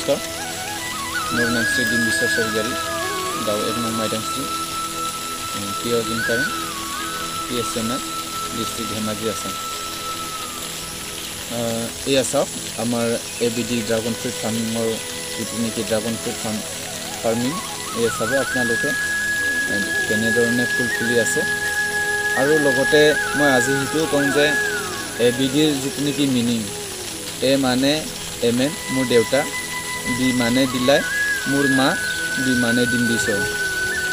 নমস্কাৰ। মোৰ নাম শ্ৰী ডিম বিশ্ব চৌজাৰী গাঁও এক নং মাইদাংশ্ৰী প্ৰিয় জিমকাৰী P S M L district Dhemaji Assam এয়া চাওক আমাৰ A B D dragon fruit ফাৰ্মিঙৰ যিটো নেকি ড্ৰাগন ফ্ৰুট ফাৰ্ম ফাৰ্মিং এয়া চাব আপোনালোকে কেনেধৰণে ফুল ফুলি আছে। আৰু লগতে মই আজি সেইটোও কওঁ যে এ বি ডিৰ যিটো নেকি মিনিং এ মানে এম এন মোৰ দেউতা। বি মানে দিলাই মোৰ মা বি মানে ডিম্বিশ্বৰ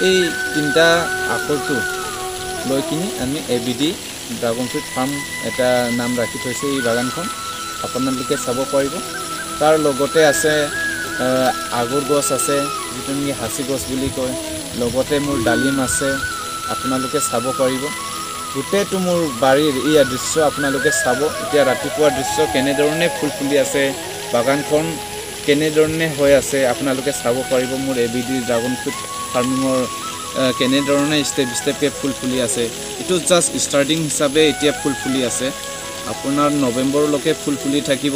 এই তিনিটা আখৰটো লৈ কিনি আমি A B D dragon fruit farm এটা নাম ৰাখি থৈছে এই বাগানখন। আপোনালোকে চাব পাৰিব। তাৰ লগতে আছে আগৰ গছ আছে যিটো নেকি সাঁচি গছ বুলি কয়। লগতে মোৰ ডালিম আছে আপোনালোকে চাব পাৰিব। গোটেইটো মোৰ বাৰীৰ এই দৃশ্য আপোনালোকে চাব। এতিয়া ৰাতিপুৱাৰ দৃশ্য কেনেধৰণে ফুল ফুলি আছে বাগানখন। কেনেধৰণে হৈ আছে আপোনালোকে চাব পাৰিব মোৰ A B D dragon fruit ফাৰ্মিঙৰ কেনেধৰণে ষ্টেপ ষ্টেপকৈ ফুল ফুলি আছে। এইটো জাষ্ট ষ্টাৰ্টিং হিচাপে এতিয়া ফুল ফুলি আছে। আপোনাৰ নৱেম্বৰলৈকে ফুল ফুলি থাকিব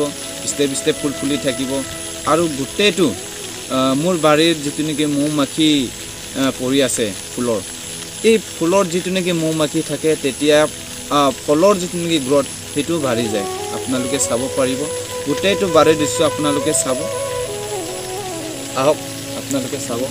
ষ্টেপ ষ্টেপ ফুল ফুলি থাকিব। আৰু গোটেইটো মোৰ বাৰীত যিটো নেকি মৌ মাখি পৰি আছে ফুলৰ। এই ফুলৰ যিটো নেকি মৌ মাখি থাকে তেতিয়া ফলৰ যিটো নেকি গ্ৰথ সেইটো বাঢ়ি যায়। আপোনালোকে চাব পাৰিব। গোটেইটো বাৰীৰ দৃশ্য আপোনালোকে চাব। আহক আপোনালোকে চাব।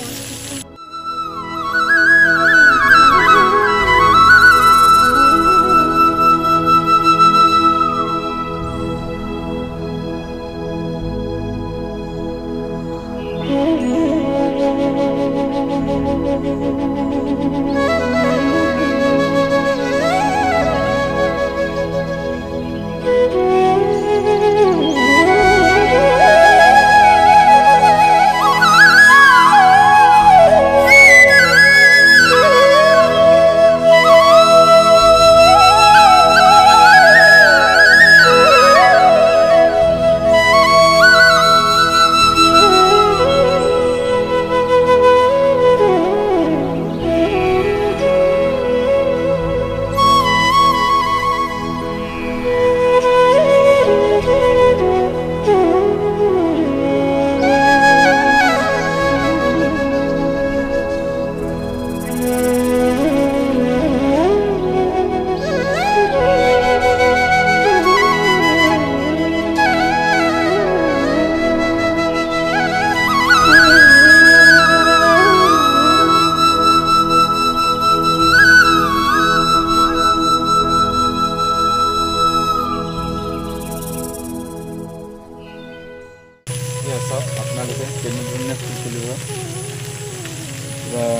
চাওক আপোনালোকে কেনেধৰণে ফুল ফুলিব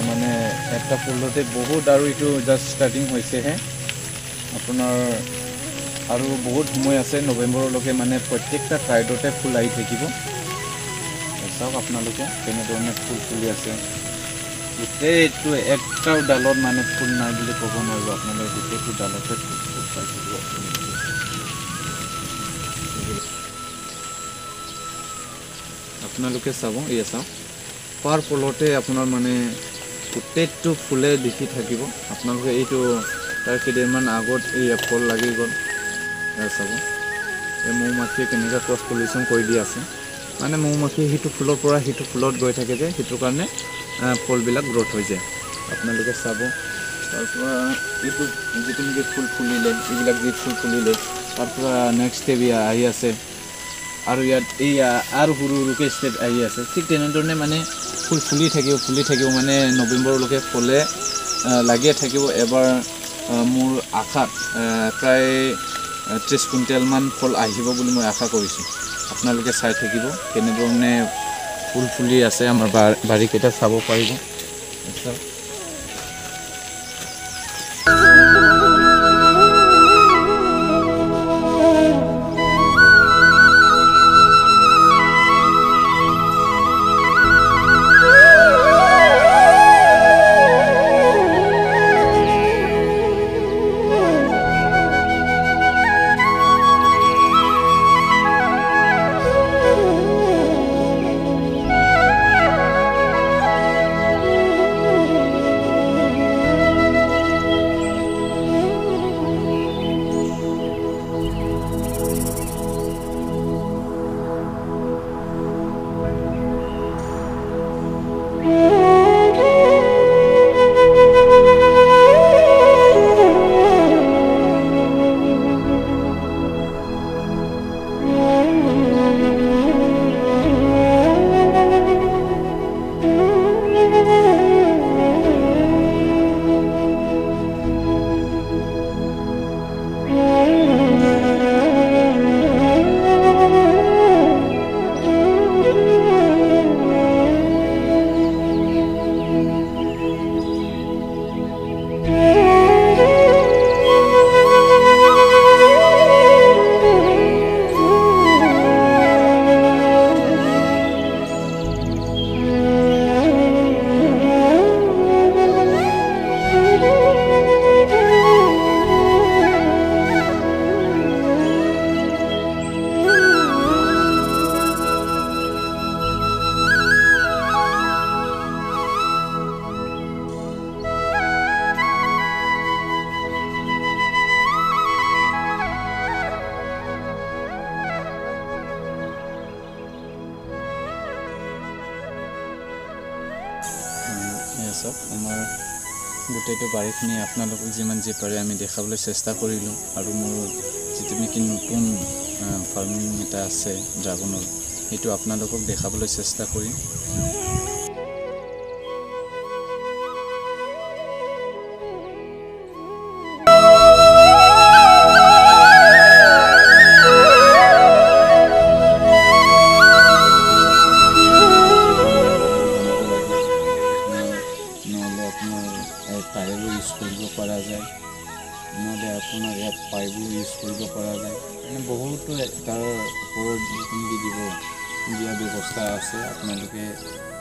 মানে এটা ফুলতে বহুত আৰু এইটো জাষ্ট ষ্টাৰ্টিং হৈছেহে। আপোনাৰ আৰু বহুত সময় আছে নৱেম্বৰলৈকে মানে প্ৰত্যেকটা ছাইডতে ফুল আহি থাকিব। চাওক আপোনালোকে কেনেধৰণে ফুল ফুলি আছে। গোটেইটো একটাও ডালত মানে ফুল নাই বুলি ক'ব নোৱাৰিব। আপোনালোকে গোটেইটো ডালতে ফুল ফুল পাই থাকিব। আপোনালোকে চাব এয়া চাওক। পাৰ ফলতে আপোনাৰ মানে গোটেইটো ফুলে দেখি থাকিব। আপোনালোকে এইটো তাৰ কেইদিনমান আগত এই ফল লাগি গ'ল। চাব। এই মৌ মাখিয়ে কেনেকৈ ক্ৰছ পলিউশ্যন কৰি দি আছে। মানে মৌ মাখি সিটো ফুলৰ পৰা সিটো ফুলত গৈ থাকে যে সেইটো কাৰণে ফলবিলাক গ্ৰ'থ হৈ যায়। আপোনালোকে চাব। তাৰপৰা এইটো যিটো নেকি ফুল ফুলিলে এইবিলাক যি ফুল ফুলিলে তাৰপৰা নেক্সট ষ্টেপ আহি আছে। আৰু ইয়াত এই আৰু সৰু সৰুকৈ ষ্টেপ আহি আছে। ঠিক তেনেধৰণে মানে ফুল ফুলি থাকিব ফুলি থাকিব মানে নৱেম্বৰলৈকে ফুলে লাগিয়ে থাকিব। এবাৰ মোৰ আশাত প্ৰায় ত্ৰিছ কুইণ্টেলমান ফল আহিব বুলি মই আশা কৰিছোঁ। আপোনালোকে চাই থাকিব কেনেধৰণে ফুল ফুলি আছে আমাৰ বাৰীকেইটা চাব পাৰিব। Yeah. আমাৰ গোটেইটো বাৰীখিনি আপোনালোকক যিমান যি পাৰে আমি দেখাবলৈ চেষ্টা কৰিলোঁ আৰু মোৰ যিটো নেকি নতুন ফাৰ্মিং এটা আছে ড্ৰাগনৰ সেইটো আপোনালোকক দেখাবলৈ চেষ্টা কৰিম। আপোনাৰ ইয়াত পাইপো ইউজ কৰিব পৰা যায়। মানে বহুতো তাৰ ওপৰত যিখিনি দিব দিয়া ব্যৱস্থা আছে। আপোনালোকে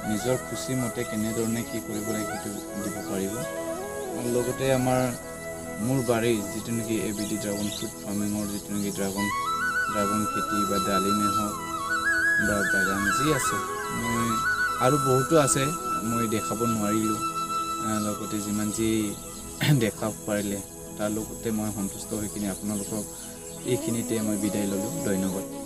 নিজৰ খুচিমতে কেনেধৰণে কি কৰিব লাগে সেইটো দিব পাৰিব। লগতে আমাৰ মোৰ বাৰীৰ যিটো নেকি A B D dragon fruit ফাৰ্মিঙৰ যিটো নেকি ড্ৰাগন ড্ৰাগন খেতি বা ডালিমে হওক বা বাগান যি আছে মই আৰু বহুতো আছে মই দেখাব নোৱাৰিলোঁ। লগতে যিমান যি দেখাব পাৰিলে। তাৰ লগতে মই সন্তুষ্ট হৈ কিনে আপোনালোকক এইখিনিতে মই বিদায় ল'লোঁ। ধন্যবাদ।